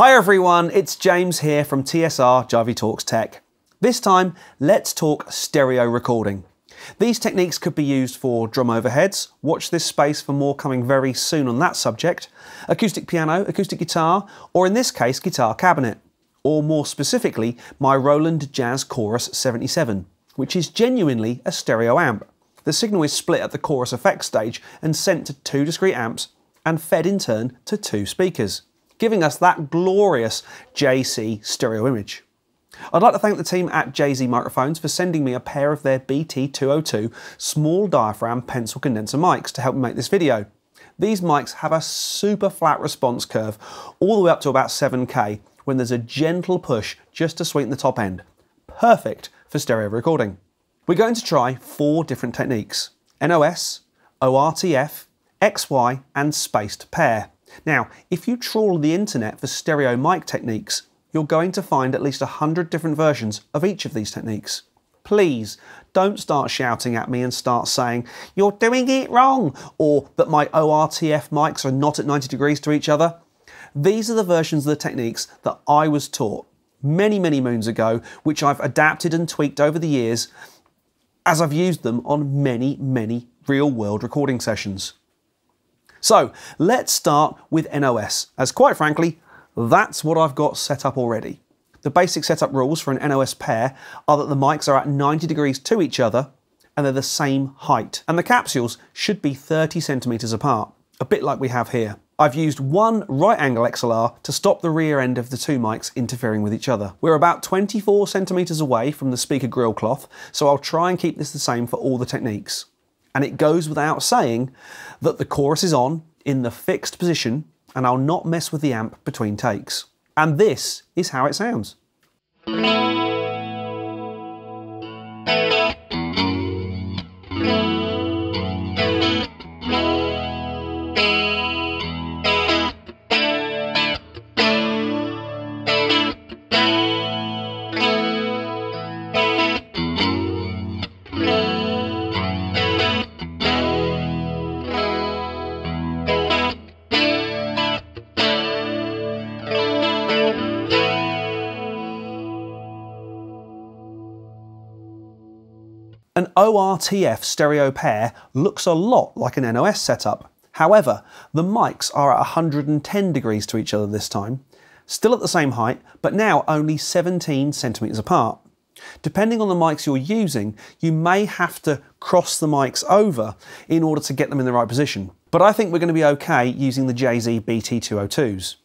Hi everyone, it's James here from TSR Jivey Talks Tech. This time, let's talk stereo recording. These techniques could be used for drum overheads, watch this space for more coming very soon on that subject, acoustic piano, acoustic guitar, or in this case, guitar cabinet, or more specifically, my Roland Jazz Chorus 77, which is genuinely a stereo amp. The signal is split at the chorus effect stage and sent to two discrete amps and fed in turn to two speakers giving us that glorious JC stereo image. I'd like to thank the team at JZ Microphones for sending me a pair of their BT202 small diaphragm pencil condenser mics to help me make this video. These mics have a super flat response curve all the way up to about 7K when there's a gentle push just to sweeten the top end. Perfect for stereo recording. We're going to try four different techniques, NOS, ORTF, XY and spaced pair. Now, if you trawl the internet for stereo mic techniques, you're going to find at least 100 different versions of each of these techniques. Please don't start shouting at me and start saying, you're doing it wrong, or that my ORTF mics are not at 90 degrees to each other. These are the versions of the techniques that I was taught many, many moons ago, which I've adapted and tweaked over the years as I've used them on many, many real world recording sessions. So let's start with NOS, as quite frankly, that's what I've got set up already. The basic setup rules for an NOS pair are that the mics are at 90 degrees to each other and they're the same height. And the capsules should be 30 centimeters apart, a bit like we have here. I've used one right angle XLR to stop the rear end of the two mics interfering with each other. We're about 24 centimeters away from the speaker grill cloth, so I'll try and keep this the same for all the techniques. And it goes without saying that the chorus is on in the fixed position and I'll not mess with the amp between takes. And this is how it sounds. An ORTF stereo pair looks a lot like an NOS setup. However, the mics are at 110 degrees to each other this time, still at the same height, but now only 17 centimeters apart. Depending on the mics you're using, you may have to cross the mics over in order to get them in the right position. But I think we're going to be okay using the JZ BT202s.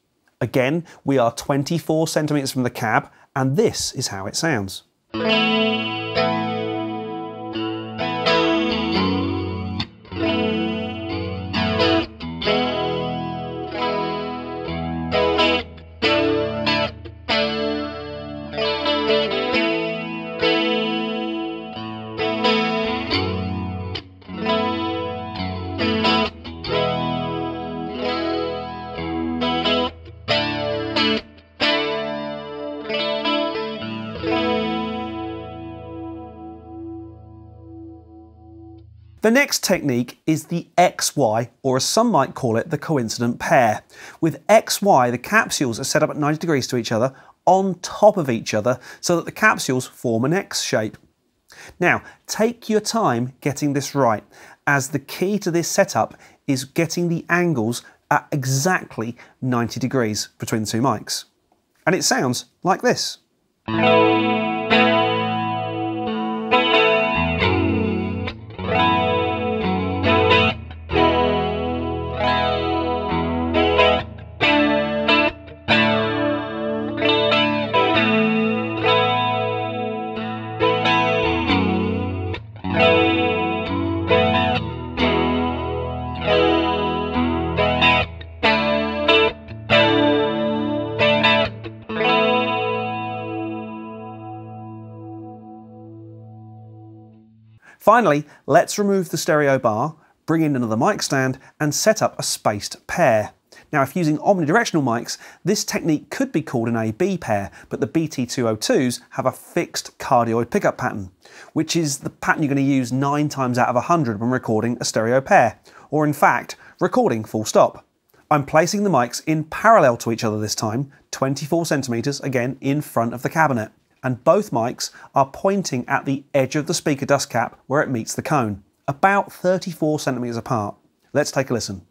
Again, we are 24 centimeters from the cab, and this is how it sounds. The next technique is the XY, or as some might call it, the coincident pair. With XY, the capsules are set up at 90 degrees to each other on top of each other so that the capsules form an X shape. Now, take your time getting this right, as the key to this setup is getting the angles at exactly 90 degrees between the two mics. And it sounds like this. Finally, let's remove the stereo bar, bring in another mic stand and set up a spaced pair. Now if using omnidirectional mics, this technique could be called an A-B pair, but the BT202s have a fixed cardioid pickup pattern, which is the pattern you're going to use 9 times out of 100 when recording a stereo pair, or in fact, recording full stop. I'm placing the mics in parallel to each other this time, 24 centimeters again in front of the cabinet. And both mics are pointing at the edge of the speaker dust cap where it meets the cone, about 34 centimeters apart. Let's take a listen.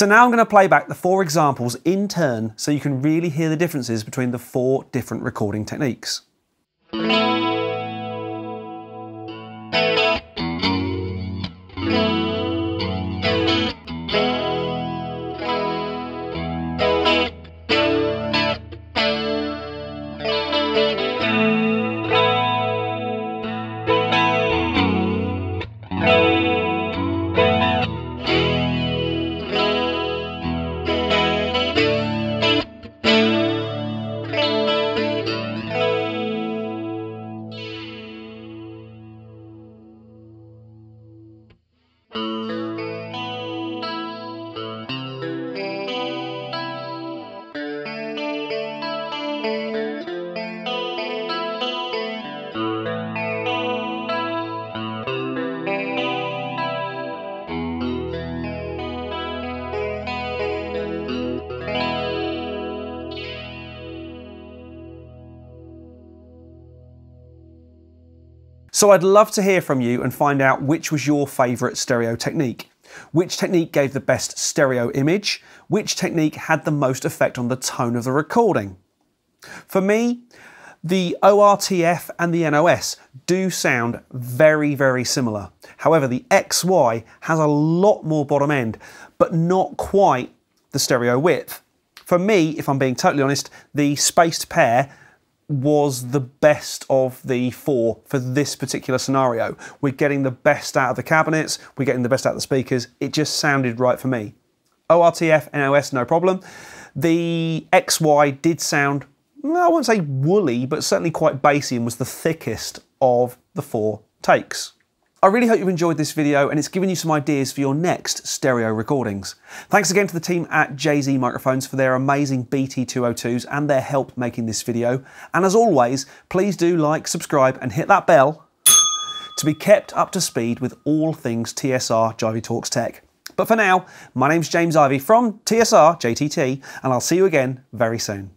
So now I'm going to play back the four examples in turn so you can really hear the differences between the four different recording techniques. So I'd love to hear from you and find out which was your favourite stereo technique. Which technique gave the best stereo image? Which technique had the most effect on the tone of the recording? For me, the ORTF and the NOS do sound very, very similar. However, the XY has a lot more bottom end, but not quite the stereo width. For me, if I'm being totally honest, the spaced pair was the best of the four for this particular scenario. We're getting the best out of the cabinets, we're getting the best out of the speakers. It just sounded right for me. ORTF, NOS, no problem. The XY did sound, I wouldn't say woolly, but certainly quite bassy and was the thickest of the four takes. I really hope you've enjoyed this video and it's given you some ideas for your next stereo recordings. Thanks again to the team at JZ Microphones for their amazing BT202s and their help making this video. And as always, please do like, subscribe and hit that bell to be kept up to speed with all things TSR Jivey Talks Tech. But for now, my name's James Ivey from TSR JTT and I'll see you again very soon.